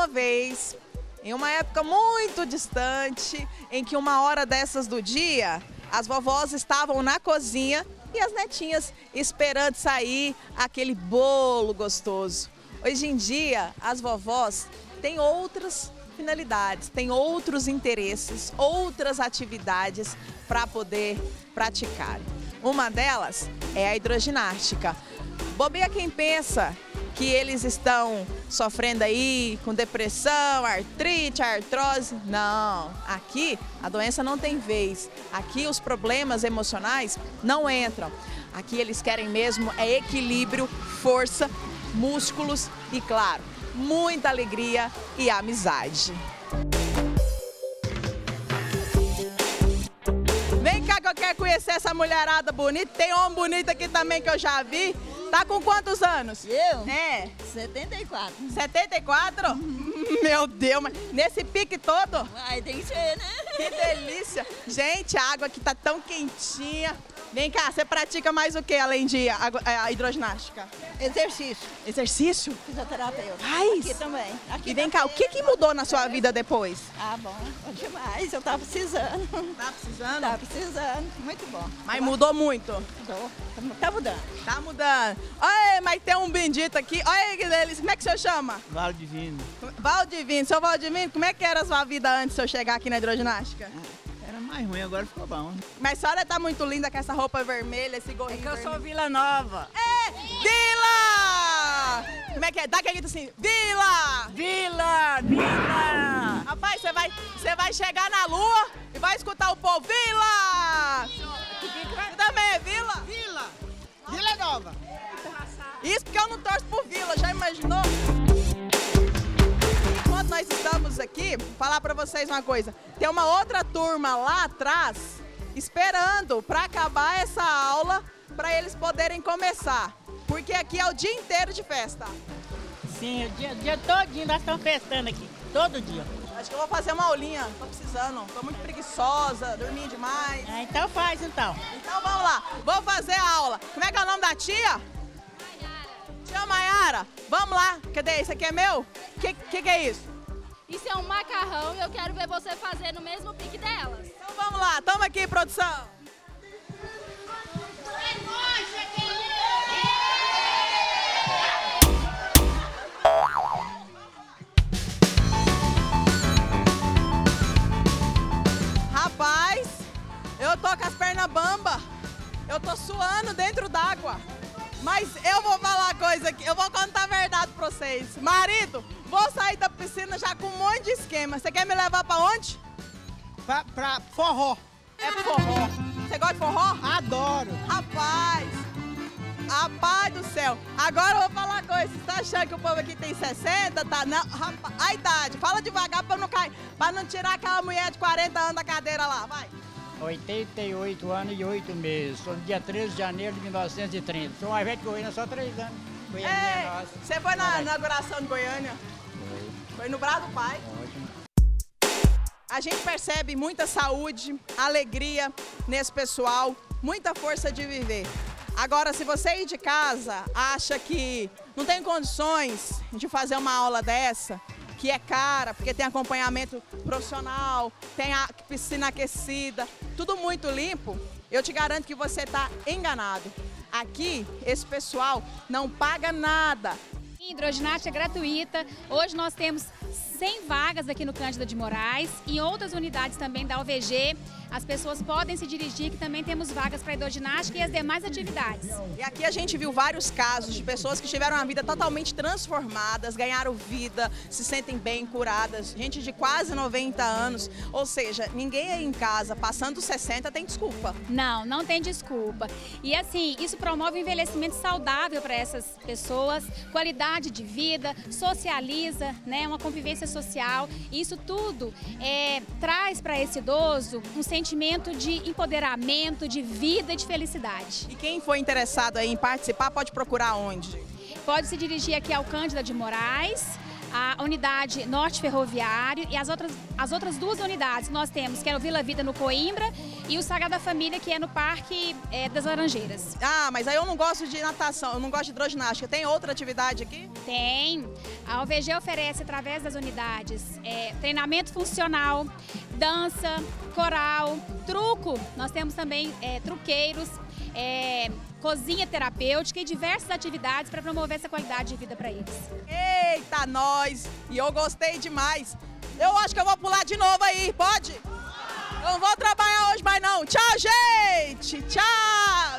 uma vez, em uma época muito distante, em que uma hora dessas do dia, as vovós estavam na cozinha e as netinhas esperando sair aquele bolo gostoso. Hoje em dia, as vovós têm outras finalidades, têm outros interesses, outras atividades para poder praticar. Uma delas é a hidroginástica. Bobeia quem pensa que eles estão sofrendo aí com depressão, artrite, artrose. Não, aqui a doença não tem vez. Aqui os problemas emocionais não entram. Aqui eles querem mesmo é equilíbrio, força, músculos e, claro, muita alegria e amizade. Vem cá que eu quero conhecer essa mulherada bonita. Tem homem bonito aqui também que eu já vi. Tá com quantos anos? Eu? É. 74. 74? Meu Deus, mas nesse pique todo? Ai, tem que ser, né? Que delícia. Gente, a água aqui tá tão quentinha. Vem cá, você pratica mais o que além de a, a hidroginástica? Exercício. Exercício? Fisioterapeuta. Faz? Aqui também. Aqui E vem cá, o que, que mudou na sua vida depois? Ah, bom. Bom demais. Eu tava precisando. Tá precisando? Tava precisando. Muito bom. Mas mudou muito. Tô. Tá mudando. Tá mudando. Olha, mas tem um bendito aqui. Olha que delícia. Como é que o senhor chama? Vale Divino. Valdivino. Seu Valdivino, como é que era a sua vida antes de eu chegar aqui na hidroginástica? Era mais ruim, agora ficou bom. Mas a senhora tá muito linda com essa roupa vermelha, esse É gorrinho que eu sou vermelho. Vila Nova. É, Vila! Como é que é? Dá aquele grito assim, Vila! Vila! Vila! Rapaz, você vai, você vai chegar na lua e vai escutar o povo, Vila! Você também é Vila? Vila! Vila Nova! Isso porque eu não torço por Vila, já imaginou? Nós estamos aqui, vou falar pra vocês uma coisa. Tem uma outra turma lá atrás esperando pra acabar essa aula pra eles poderem começar. Porque aqui é o dia inteiro de festa. Sim, o dia, o dia todinho nós estamos festando aqui, todo dia. Acho que eu vou fazer uma aulinha, tô precisando. Tô muito preguiçosa, dormi demais. Ah, então faz então. Então vamos lá, vou fazer a aula. Como é que é o nome da tia? Tia Maiara. Vamos lá. Cadê? Isso aqui é meu? O que, que, que é isso? Isso é um macarrão e eu quero ver você fazer no mesmo pique delas. Então vamos lá, toma aqui, produção. Rapaz, eu tô com as pernas bamba. Eu tô suando dentro d'água. Mas eu vou falar coisa aqui, eu vou contar a verdade vocês. Marido, vou sair da piscina já com um monte de esquema. Você quer me levar pra onde? Pra, pra forró. É forró. Você gosta de forró? Adoro. Rapaz, rapaz do céu. Agora eu vou falar uma coisa. Você tá achando que o povo aqui tem 60? Tá? Não, rapaz, a idade. Fala devagar pra não cair. Pra não tirar aquela mulher de 40 anos da cadeira lá. Vai. 88 anos e 8 meses. Sou no dia 13 de janeiro de 1930. Sou mais velho que Goiânia, só 3 anos. Goiânia é Ei, nossa. você foi na inauguração de Goiânia? Foi no Brado Pai. Ótimo. A gente percebe muita saúde, alegria nesse pessoal, muita força de viver. Agora, se você aí de casa acha que não tem condições de fazer uma aula dessa, que é cara, porque tem acompanhamento profissional, tem a piscina aquecida, tudo muito limpo, eu te garanto que você está enganado. Aqui, esse pessoal não paga nada. Hidroginástica gratuita. Hoje nós temos 100 vagas aqui no Cândida de Moraes. Em outras unidades também da UVG, as pessoas podem se dirigir, que também temos vagas para hidroginástica e as demais atividades. E aqui a gente viu vários casos de pessoas que tiveram a vida totalmente transformadas, ganharam vida, se sentem bem, curadas. Gente de quase 90 anos. Ou seja, ninguém aí em casa passando 60 tem desculpa. Não, não tem desculpa. E assim, isso promove um envelhecimento saudável para essas pessoas, qualidade de vida, socializa, né, uma convivência social. Isso tudo é, traz para esse idoso um sentimento de empoderamento, de vida e de felicidade. E quem for interessado em participar pode procurar onde? Pode se dirigir aqui ao Cândida de Moraes, a unidade Norte Ferroviário e as outras, as outras duas unidades que nós temos, que é o Vila Vida no Coimbra e o Sagrada Família, que é no Parque é, das Laranjeiras. Ah, mas aí eu não gosto de natação, eu não gosto de hidroginástica. Tem outra atividade aqui? Tem. A OVG oferece, através das unidades, é, treinamento funcional, dança, coral, truco. Nós temos também é, truqueiros, é, cozinha terapêutica e diversas atividades para promover essa qualidade de vida para eles. Eita, nós! E eu gostei demais. Eu acho que eu vou pular de novo aí, pode? Não vou trabalhar hoje mais não. Tchau, gente! Tchau!